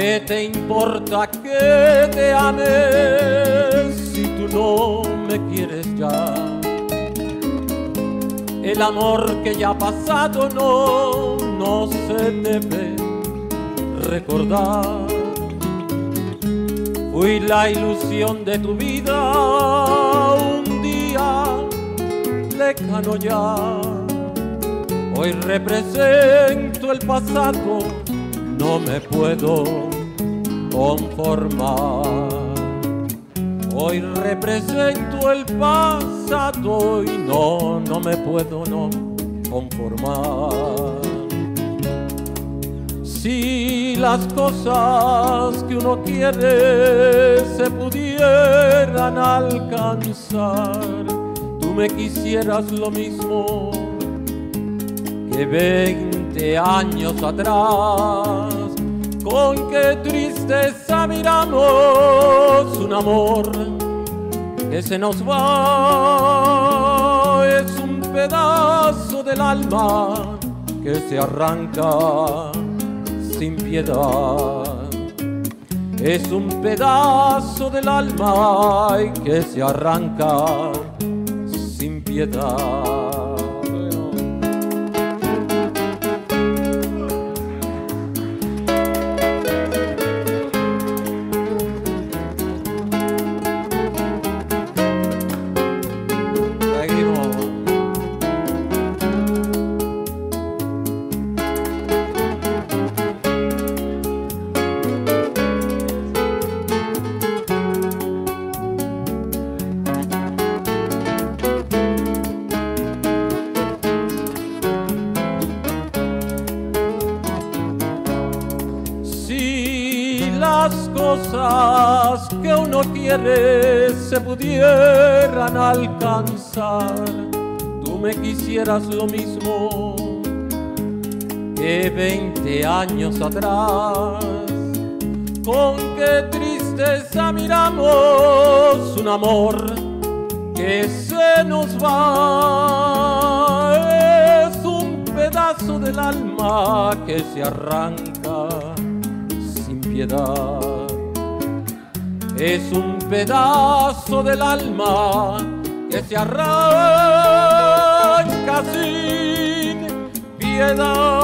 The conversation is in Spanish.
¿Qué te importa que te ame si tú no me quieres ya? El amor que ya ha pasado no, no se debe recordar. Fui la ilusión de tu vida un día lejano ya. Hoy represento el pasado, no me puedo conformar. Hoy represento el pasado y no, no me puedo no conformar. Si las cosas que uno quiere se pudieran alcanzar, tú me quisieras lo mismo que 20 años atrás. Con qué tristeza miramos un amor que se nos va, es un pedazo del alma que se arranca sin piedad. Es un pedazo del alma que se arranca sin piedad. Las cosas que uno quiere se pudieran alcanzar, tú me quisieras lo mismo que 20 años atrás. Con qué tristeza miramos un amor que se nos va. Es un pedazo del alma que se arranca Es un pedazo del alma que se arranca sin piedad.